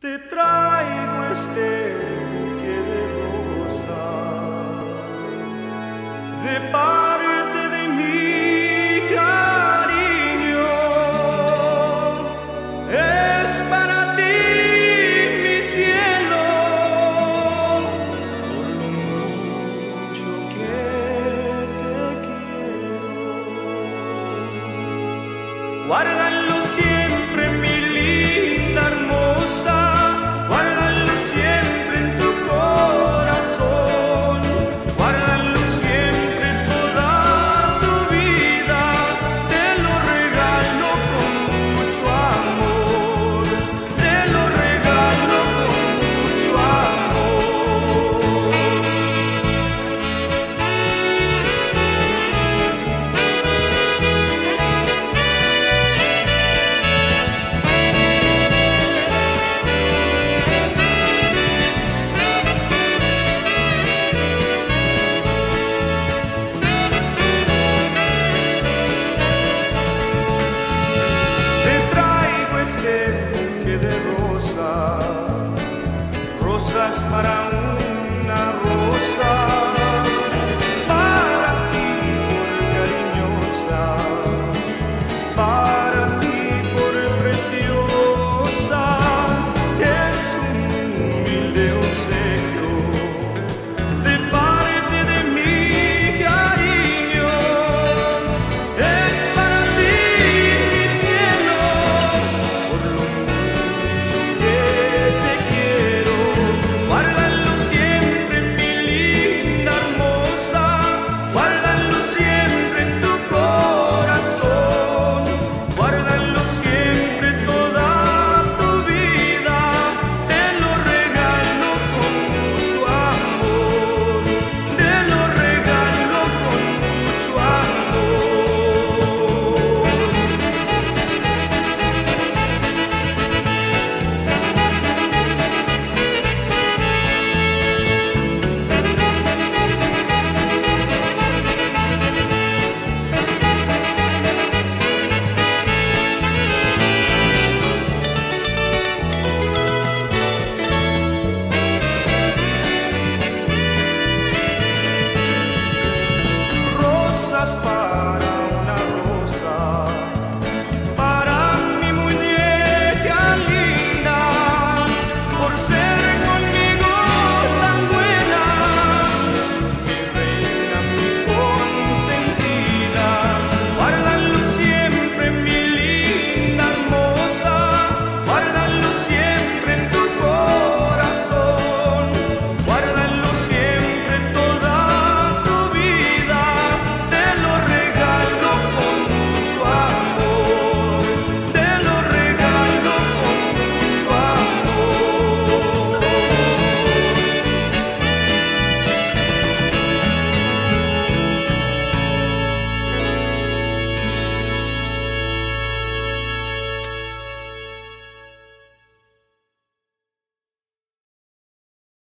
Te traigo este buque de rosas de parte de mi cariño. Es para ti, mi cielo, por lo mucho que te quiero. Guárdalo para un